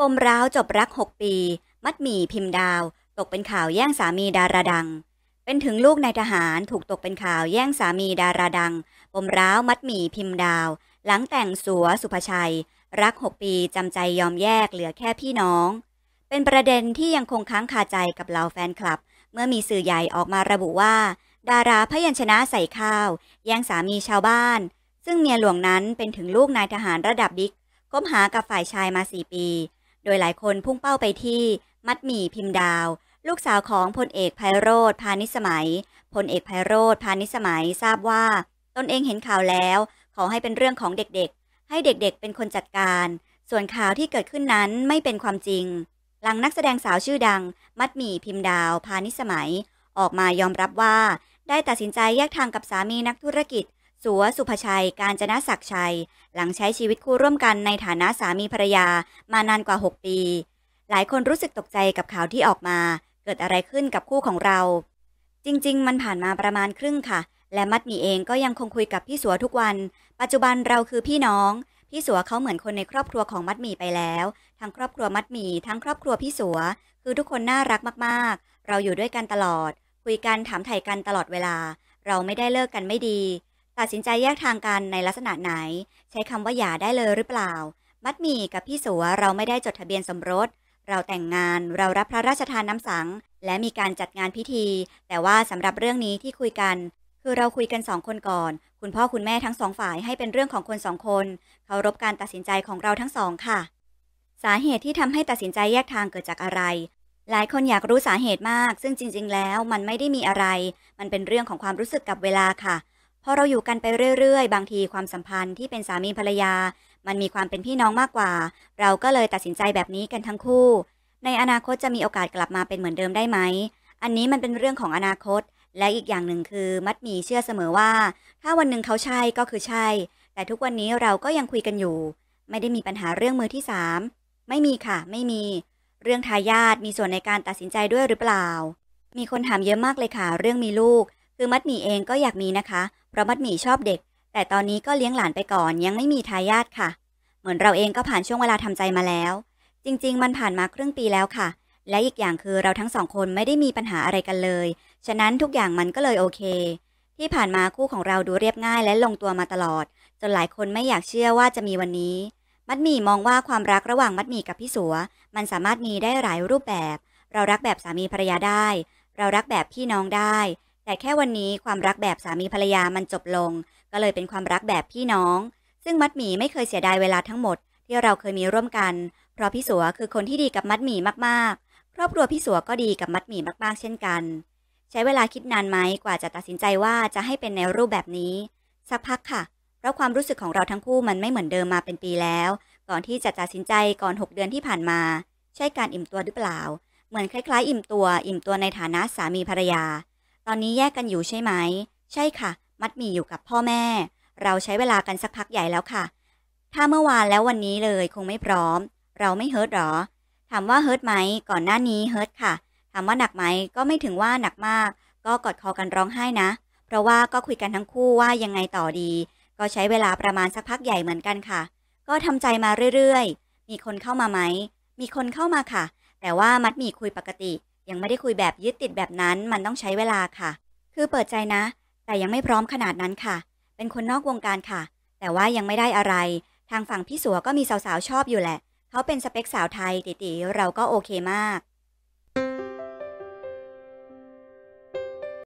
ปมร้าวจบรัก 6 ปี มัดหมี่พิมพ์ดาว ตกเป็นข่าวแย่งสามีดาราดัง เป็นถึงลูกนายทหารถูกตกเป็นข่าวแย่งสามีดาราดัง ปมร้าวมัดหมี่พิมพ์ดาว หลังแต่งสัวสุภชัย รัก 6 ปีจำใจยอมแยกเหลือแค่พี่น้อง เป็นประเด็นที่ยังคงค้างคาใจกับเหล่าแฟนคลับ เมื่อมีสื่อใหญ่ออกมาระบุว่า ดาราพยัญชนะใส่ข้าว แย่งสามีชาวบ้าน ซึ่งเมียหลวงนั้นเป็นถึงลูกนายทหารระดับบิ๊กคบหากับฝ่ายชายมาสี่ปี โดยหลายคนพุ่งเป้าไปที่มัดหมี่พิมพ์ดาว ลูกสาวของพลเอกไพโรธพานิสมัยพลเอกไพโรธพานิสมัยทราบว่าตนเองเห็นข่าวแล้ว ขอให้เป็นเรื่องของเด็กๆ ให้เด็กๆเป็นคนจัดการ ส่วนข่าวที่เกิดขึ้นนั้นไม่เป็นความจริง หลังนักแสดงสาวชื่อดัง มัดหมี่พิมพ์ดาวพานิสมัย ออกมายอมรับว่า ได้ตัดสินใจแยกทางกับสามีนักธุรกิจ สัวสุภชัย การจนะศักชัย หลังใช้ชีวิตคู่ร่วมกันในฐานะสามีภรรยามานานกว่า 6 ปี หลายคนรู้สึกตกใจกับข่าวที่ออกมา เกิดอะไรขึ้นกับคู่ของเรา จริง ๆ มันผ่านมาประมาณครึ่งค่ะ และมัดหมี่เองก็ยังคงคุยกับพี่สัวทุกวัน ปัจจุบันเราคือพี่น้อง พี่สัวเขาเหมือนคนในครอบครัวของมัดหมี่ไปแล้ว ทั้งครอบครัวมัดหมี่ทั้งครอบครัวพี่สัว คือทุกคนน่ารักมากๆ เราอยู่ด้วยกันตลอด คุยกันถามไถ่กันตลอดเวลา เราไม่ได้เลิกกันไม่ดี ตัดสินใจแยกทางกันในลักษณะไหน ใช้คำว่าหย่าได้เลยหรือเปล่า มัดหมี่กับพี่สัวเราไม่ได้จดทะเบียนสมรส เราแต่งงานเรารับพระราชทานน้ำสัง และมีการจัดงานพิธี แต่ว่าสำหรับเรื่องนี้ที่คุยกัน คือเราคุยกันสองคนก่อน คุณพ่อคุณแม่ทั้งสองฝ่ายให้เป็นเรื่องของคนสองคนเคารพการตัดสินใจของเราทั้งสองค่ะ สาเหตุที่ทำให้ตัดสินใจแยกทางเกิดจากอะไรหลายคนอยากรู้สาเหตุมาก ซึ่งจริง ๆ แล้วมันไม่ได้มีอะไร มันเป็นเรื่องของความรู้สึกกับเวลาค่ะ พอเราอยู่กันไปเรื่อยๆ บางทีความสัมพันธ์ที่เป็นสามีภรรยา มันมีความเป็นพี่น้องมากกว่า เราก็เลยตัดสินใจแบบนี้กันทั้งคู่ ในอนาคตจะมีโอกาสกลับมาเป็นเหมือนเดิมได้ไหม อันนี้มันเป็นเรื่องของอนาคต และอีกอย่างหนึ่งคือมัดหมีเชื่อเสมอว่า ถ้าวันหนึ่งเขาใช่ก็คือใช่ แต่ทุกวันนี้เราก็ยังคุยกันอยู่ ไม่ได้มีปัญหาเรื่องมือที่สามไม่มีค่ะ ไม่มี เรื่องทายาทมีส่วนในการตัดสินใจด้วยหรือเปล่า มีคนถามเยอะมากเลยค่ะ เรื่องมีลูก คือมัดหมี่เองก็อยากมีนะคะ เพราะมัดหมี่ชอบเด็ก แต่ตอนนี้ก็เลี้ยงหลานไปก่อนยังไม่มีทายาทค่ะ เหมือนเราเองก็ผ่านช่วงเวลาทำใจมาแล้ว จริง ๆ มันผ่านมาครึ่งปีแล้วค่ะ และอีกอย่างคือเราทั้งสองคนไม่ได้มีปัญหาอะไรกันเลย ฉะนั้นทุกอย่างมันก็เลยโอเค ที่ผ่านมาคู่ของเราดูเรียบง่ายและลงตัวมาตลอด จนหลายคนไม่อยากเชื่อว่าจะมีวันนี้ มัดหมี่มองว่าความรักระหว่างมัดหมี่กับพี่สัว มันสามารถมีได้หลายรูปแบบ เรารักแบบสามีภรรยาได้ เรารักแบบพี่น้องได้ แต่แค่วันนี้ความรักแบบสามีภรรยามันจบลง ก็เลยเป็นความรักแบบพี่น้อง ซึ่งมัดหมี่ไม่เคยเสียดายเวลาทั้งหมด ที่เราเคยมีร่วมกัน เพราะพี่สัวคือคนที่ดีกับมัดหมี่มากๆ ครอบครัวพี่สัวก็ดีกับมัดหมี่มากๆ เช่นกัน ใช้เวลาคิดนานไหมกว่าจะตัดสินใจว่าจะให้เป็นในรูปแบบนี้ สักพักค่ะ เพราะความรู้สึกของเราทั้งคู่มันไม่เหมือนเดิมมาเป็นปีแล้ว ก่อนที่จะตัดสินใจก่อน 6 เดือนที่ผ่านมา ใช่การอิ่มตัวหรือเปล่า เหมือนคล้าย ๆ อิ่มตัว อิ่มตัวในฐานะสามีภรรยา อนนี้แยกกันอยู่ใช่ไหม ใช่ค่ะ มัดหมี่อยู่กับพ่อแม่ เราใช้เวลากันสักพักใหญ่แล้วค่ะ ถ้าเมื่อวานแล้ววันนี้เลยคงไม่พร้อม เราไม่เฮิร์ตหรอ ถามว่าเฮิร์ตไหม ก่อนหน้านี้เฮิร์ตค่ะ ถามว่าหนักไหม ก็ไม่ถึงว่าหนักมาก ก็กอดคอกันร้องไห้นะ เพราะว่าก็คุยกันทั้งคู่ว่ายังไงต่อดี ก็ใช้เวลาประมาณสักพักใหญ่เหมือนกันค่ะ ก็ทำใจมาเรื่อยๆ มีคนเข้ามาไหม มีคนเข้ามาค่ะ แต่ว่ามัดหมี่คุยปกติ ยังไม่ได้คุยแบบยึดติดแบบนั้นมันต้องใช้เวลาค่ะ คือเปิดใจนะ แต่ยังไม่พร้อมขนาดนั้นค่ะ เป็นคนนอกวงการค่ะ แต่ว่ายังไม่ได้อะไร ทางฝั่งพี่สัวก็มีสาวๆชอบอยู่แหละ เขาเป็นสเปคสาวไทยตีๆเราก็โอเคมาก